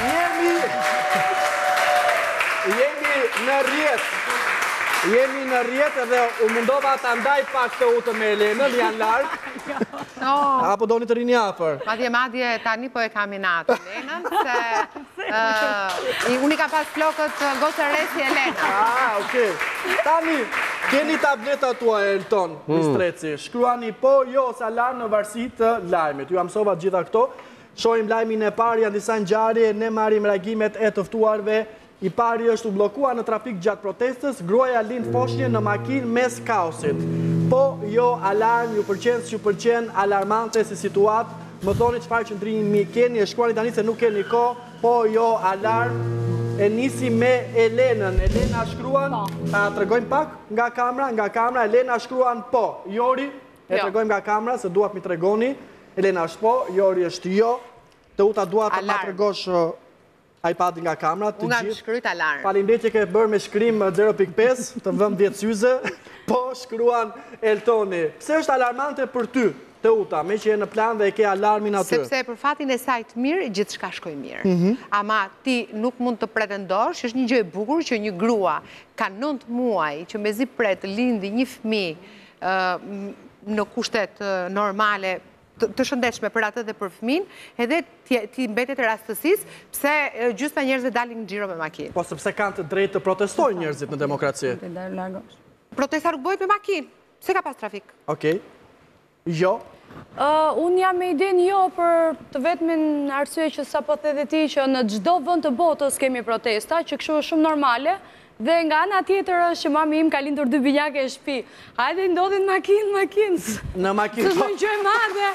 Jemi Jemi në rrjet Jemi në rrjet dhe u mundova ta ndaj pak Teutën me Elenën, janë larg. Apo doni të rrini afër? Madje madje tani po e kam inat Elenën se ë unë kam pas flokët gocë e re si Elena. Ah, okay. Tani keni tabletat tuaja Elton, Mistreci. Shkruani po, jo ose alarm në varësi të lajmit. Jua mësova të gjitha këto. Shohim lajmin e parë janë disa ngjarje ne marrim reagimet e të ftuarve i pari është u bllokua në trafik gjatë protestës gruaja lind foshnjën në makinë mes kaosit po jo alarm ju pëlqen s'ju pëlqen alarmante si situatë më thoni çfarë qëndrimi keni e shkruani tani se nuk keni kohë po jo alarm e nisim me Elenën Elena shkruan ta tregojmë pak nga kamera nga kamera Elena shkruan po Jori E tregojmë nga kamera se duhet t'mi tregoni. Elena është po, Jori është jo. Teuta duhet të ma tregosh iPad-in nga kamera. Unë kam shkrujt alarm. Faleminderit që ke bërë me shkrim 0.5, të vëmë 10 syze. Po, shkruan Eltoni. Pse është alarmante për ty, Teuta, meqë je në plan dhe e ke alarmin aty? Sepse për fatin e saj të mirë, gjithçka shkoi mirë. Mhm. Ama ti nuk mund të pretendosh, është një gjë e bukur që një grua ka nëntë muaj që mezi pret të lindi një fmi në kushtet normale të shëndetshme për atë dhe për fëmijën, edhe t'i mbetet rastësisë, pse gjysma e njerëzve dalin në xhiro me makinë. Po, sepse kanë të drejtë të protestojnë njerëzit në demokraci. Protesta nuk bëhet me makinë, pse ka pas trafik. Okej, jo. Unë jam me idenë jo për të vetmen arsye që sapo the dhe ti që në çdo vend të botës kemi protesta, që kështu është shumë normale, Dhe nga ana tjetër është që mami im ka lindur dy binjake në shpi. A edhe i ndodh në makinë, makinës. Në makinë, po. S'është ndonjë gjë e madhe.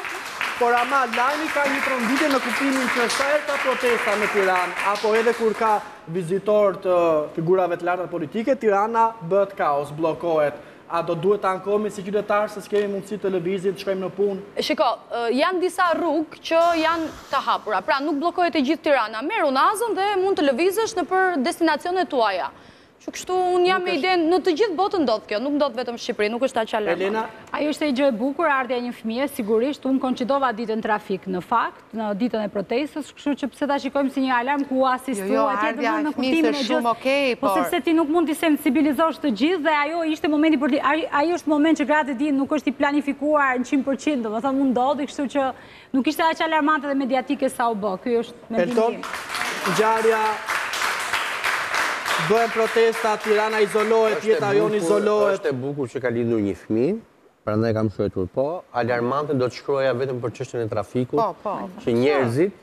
Por ama, lajmi ka një tronditje në kuptimin që sa herë ka protesta në Tiranë, apo edhe kur ka vizita të figurave të larta politike, Tirana bëhet kaos, bllokohet, A do duhet të ankohemi si qytetarë se s'kemi mundësi të lëvizim, të shkojmë në punë? Shiko, janë disa rrugë që janë të hapura, pra nuk bllokohet e gjithë Tirana. Merr unazën dhe mund të lëvizësh nëpër destinacionet tuaja. Që kështu unë jam me idenë, në të gjithë botën ndodh kjo, nuk ndodh vetëm në Shqipëri, nuk është aq alarmante. Elena? Ajo është gjë e bukur, ardhja e një fëmije, sigurisht, unë konçidova ditën trafik, në fakt. në ditën e protestës, kështu që pse ta shikojmë si një alarm ku asistu jo, jo, e tjetë mund në kuptimin e gjithë, okay, po sepse ti nuk mund të sensibilizosh të gjithë dhe ajo ishte momenti për ti, ai është moment që gratë e dinë nuk është i planifikuar në 100%, domethënë mund të ndodhë, kështu që nuk ishte aq alarmante dhe mediatike sa u bë, kjo është me Elton, ngjarja, bëhen protesta, Tirana izolohet, jeta jonë izolohet. Është e bukur që ka lindur një fmi, Prandaj kam shkruar. Po, alarmante do të shkruaja vetëm për çështjen e trafikut, që njerëzit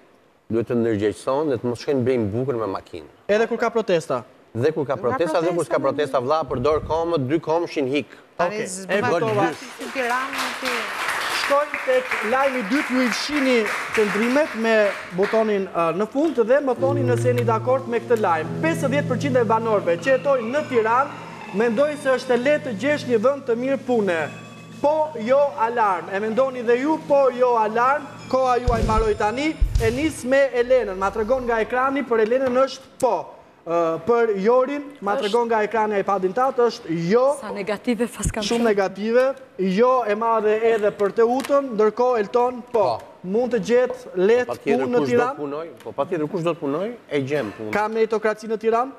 duhet të ndërgjegjësohen dhe të mos shkojnë blejnë bukën me makinë. Edhe kur ka protesta. Dhe kur ka protesta dhe kur s'ka protesta vlla përdor komët, dy kom shi, ik. Okej, e kuptova. Shkojmë tek lajmi i dytë, ju i fshini qëndrimet me butonin në fund dhe më thoni nëse jeni dakord me këtë lajm. Pesëdhjetë për qind e banorëve që jetojnë në Tiranë Mendojnë se është e lehtë të gjesh një vend të mirë pune. Po jo alarm, e mendoni dhe ju po jo alarm, koha juaj mbaroi tani, e nis me Elenën, ma tregon nga ekrani për Elenën është po, për Jorin, ma tregon nga ekrani iPadin tënd është jo, shumë negative, jo e madhe edhe për Teutën, ndërkohë Elton po, mund të gjetë lehtë punë në Tiranë? Po patjetër kush do të punojë, e gjen punën. Ka meritokraci në Tiranë?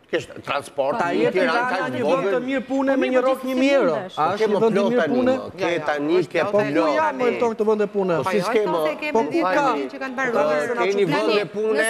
Ta jep Tirana një vend të mirë pune me një rrogë një mijë euro. A është një vend i mirë pune? Po ku janë më këto vende pune? Po si s'ke më? Po ku ka? Keni vende pune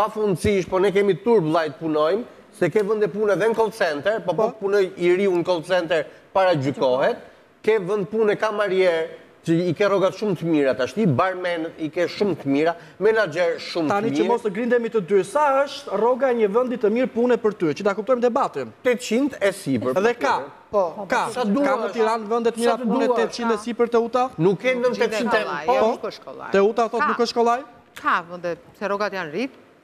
pafundësisht, po ne kemi turp vëllai të punojmë, se ke vende pune dhe në call center, po po punoi i riu në call center paragjykohet, Ke vënd pune kamarier që i ke rrogat shumë të mira tashti, barmenët i ke shumë të mira, menaxher shumë të mirë. Tani që mos të grindemi të dy, sa është rroga e një vëndi të mirë pune për ty, që ta kuptojmë debatin? Tetëqind e sipër. Dhe ka, po, ka, ka në Tiranë vënde të mira pune tetëqind e sipër Teuta? Nuk ke nën tetëqind e sipër. Teuta thotë nuk është kollaj? Ka vënde, se rrogat janë rritë.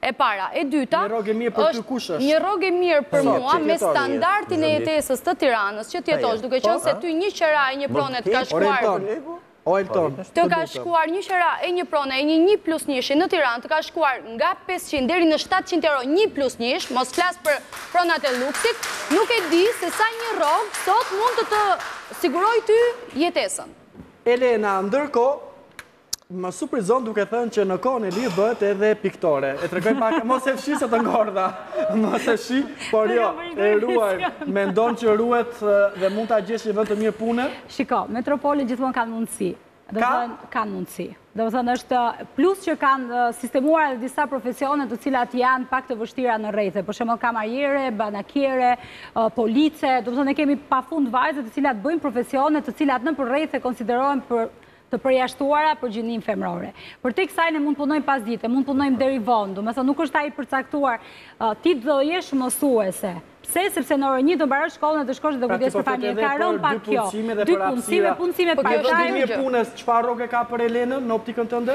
E para. E dyta, Një rrogë e mirë për ty kush është? Një rrogë e mirë për mua me standardin e jetesës të Tiranës që të jetosh, duke qenë se ty një qera e një prone të ka shkuar. O Elton, të ka shkuar një qera e një prone e një një plus njëshi në Tiranë, të ka shkuar nga 500 deri në 700 euro një plus njësh, mos flas për pronat e luksit, nuk e di se sa një rrogë sot mund të të sigurojë ty jetesën. Elena, ndërkohë, më suprizon duke thënë që në kohën e lirë bëhet edhe piktore. E tregoj pak, mos e fshi se të ngordha. Mos e fshi, por jo, e ruaj. Mendon që ruhet dhe mund ta gjesh një vend të mirë pune? Shiko, metropolet gjithmonë kanë mundësi. Ka? Kanë mundësi. Domethënë është plus që kanë sistemuar edhe disa profesione të cilat janë pak të vështira në rrethe. Për shembull kamariere, banakiere, police, domethënë ne kemi pafund vajza të cilat bëjnë profesione të cilat nëpër rrethe konsiderohen për të përjashtuara për gjininë femrore. Përtej kësaj ne mund punojmë pas dite, mund punojmë deri vonë, domethënë nuk është ai përcaktuar, ti do jesh mësuese. Pse, sepse në orën një do mbarosh shkollën e do shkosh e do kujdesesh për familje, ka rënë pak kjo. Dy punësime dhe për apsira. Po ky vendi i punës, çfarë rroge ka për Elenën në optikën tënde?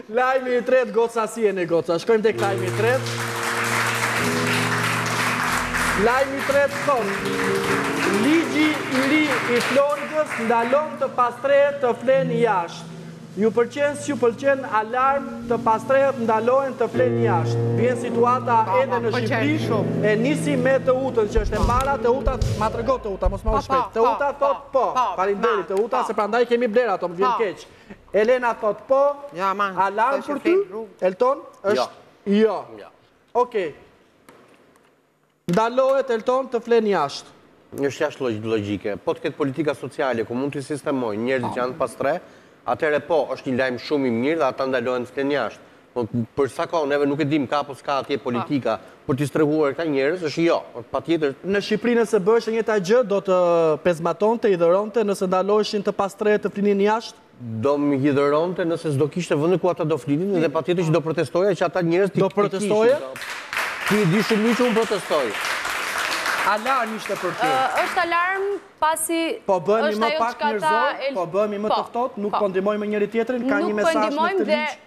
Lajmi i tretë goca si jeni goca shkojmë tek lajmi i tretë Lajmi i tretë thot Ligji i ri i Floridës ndalon të pastrehët të flenë jashtë. Ju pëlqen s'ju pëlqen alarm të pastrehët ndalohen të flenë jashtë. Vjen situata edhe në Shqipëri e nisi me Teutën që është e para Teuta ma trego Teuta mos ma u shpejt Teuta thot po faleminderit Teuta se prandaj kemi bler ato më vjen keq Elena thotë po, alarm për ty, Elton, është jo. Okej. Ndalohet Elton të flenë jashtë. Është jashtë logjike. Po të ketë politika sociale, ku mund t'i sistemojnë njerëzit që janë pa strehë, atëherë po, është një lajm shumë i mirë dhe ata ndalohen të flenë jashtë. Po për sa kohë neve nuk e dimë ka apo s'ka atje politika për t'i strehuar këta njerëz, është jo, patjetër. Në Shqipëri nëse bëhej e njëjta gjë do të pezmatonte, hidhëronte, nëse ndaloheshin të pastrehët të flinin jashtë? Do më hidhëronte nëse s'do kishte vende ku ata do flinin dhe patjetër që do protestoja që ata njerëz t'i kishin. Do protestoje? Ti e di shumë mirë që unë protestoj. Alarm ishte për ty. Është alarm pasi Po bëhemi më pak njerëzor, po bëhemi më të ftohtë, nuk po ndihmojmë njëri tjetrin, ka një mesazh në këtë ligj.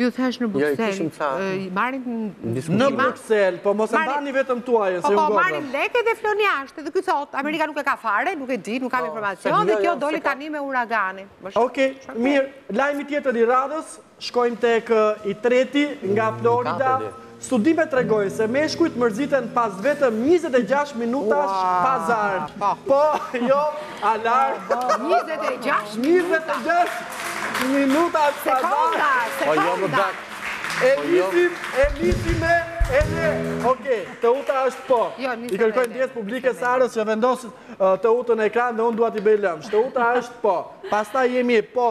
Ju thashë në Bruksel, marrim... Në Bruksel, po mos e mbani vetëm tuaj, se ju gëmë. Po po, marrim lekë dhe flini jashtë, dhe këtë thotë, Amerika nuk e ka fare, nuk e di, nuk kam po, informacion, dhe kjo doli tani me uraganin. Oke, mirë, lajmi tjetër i radhës, shkojmë tek i treti nga Florida, Studimet tregojnë se meshkujt mërziten pas vetëm njëzet e gjashtë minutash pazar. Po, jo, alarm. Njëzet e gjashtë minuta. Njëzet e gjashtë minutash pazar. Sekonda, sekonda. E nisim me ne. Oke, Teuta është po. I kërkoj ndjesë publike Sarës që vendos Teutën në ekran dhe unë dua t'i bëj lëmsh. Teuta është po. Pastaj jemi po.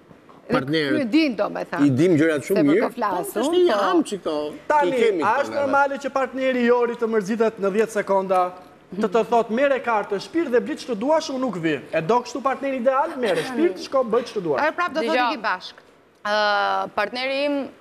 partnerët. Ky domethënë. I dim gjërat shumë mirë. Po flasim. Është një ham çiko. Tani, a është normale që partneri i jot të mërzitet në 10 sekonda? Të të thotë merre kartën, shpirt dhe bli ç'të duash, unë nuk vij. E do kështu partneri ideal, merre, shpirt, shko, bëj ç'të duash. Arë prapë do të të një bashkë. Partneri im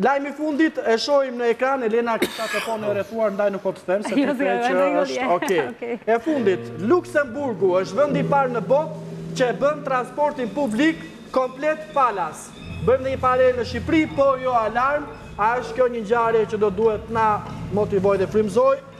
Lajmi i fundit, e shohim në ekran, Elena këtë Po-në e rrethuar, ndaj nuk po të them, se të të që është ok. E fundit, Luksemburgu është vendi i parë në botë që e bën transportin publik komplet falas. Bëjmë dhe një paralele në Shqipëri, po jo alarm, a është kjo një ngjarje që do duhet na motivojë dhe frymëzojë,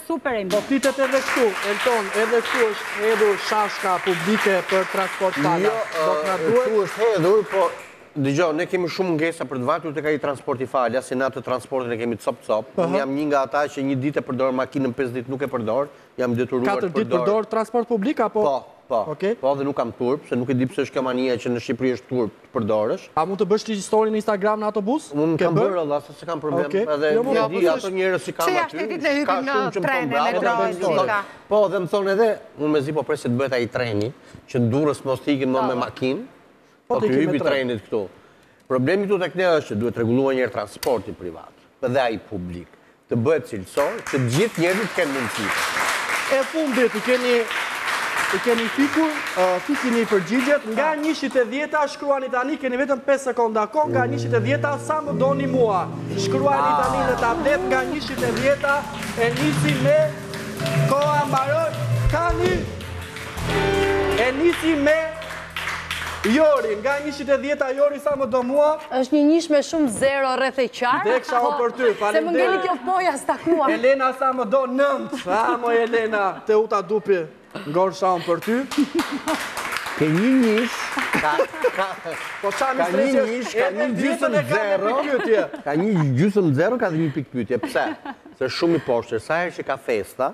Super e mirë. Po flitet edhe këtu, Elton, edhe këtu është hedhur shashka publike për transport falas. Jo, këtu është hedhur, po dëgjo, ne kemi shumë mungesa për të vajtur tek ai transporti falas, se ne atë transportin e kemi copë-copë. Unë jam një nga ata që një ditë e përdor makinën, pesë ditë nuk e përdor, jam detyruar të përdor. Katër ditë përdor transport publik apo? Po, po. Okej. Po dhe nuk kam turp, se nuk e di pse është kjo mania që në Shqipëri është turp. përdorësh. A mund të bësh ti story në Instagram në autobus? Unë kam bërë valla se s'kam problem. Okej. Edhe Jo, mos e e di di. ato njerëz që kam Pse jashtë aty. shtetit ne s'ka hypim në shumë që më thonë trene, bravo, metro, më e thonë, gjitha? Po, dhe më thonë edhe, unë mezi po pres që të bëhet ai treni, që në Durrës mos të ikim më me makinë, Po po të të ikim me hypi tren, trenit këtu. Problemi këtu tek ne është që duhet rregulluar një herë transporti privat dhe ai publik. të bëhet cilësor, që të gjithë njerëzit të kenë mundësi. E fundit, i keni, i keni fikur, fikini përgjigjet, nga njëshi te dhjeta, shkruani tani, keni vetëm 5 sekonda kohë, nga njëshi te dhjeta, sa më doni mua. Shkruani tani në tablet, nga njëshi te dhjeta, e nisim me, koha mbaroi, tani, e nisim me, Jori, nga njëshi te dhjeta Jori sa më do mua? Është një njësh me shumë zero rreth e qark. Vdeksha unë për ty, faleminderit. Se më ngeli kjo poja s'ta kua. Elena sa më do nëntë. Sa më Elena, te uta dupi, ngorsha unë për ty. Ke një njësh. Po ça një njësh, ka një gjysëm zero. Ka një gjysëm zero, ka dhe një pikë pyetje. Pse? Se je shumë i poshtër, sa herë që ka festa,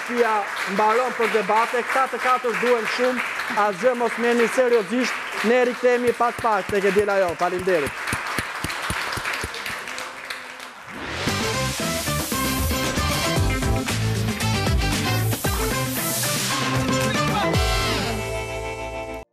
S'ia mbaron pa debate, këta të katër duhen shumë, asgjë mos merrni seriozisht, ne rikthehemi pas pak tek E Diela Jonë. Faleminderit.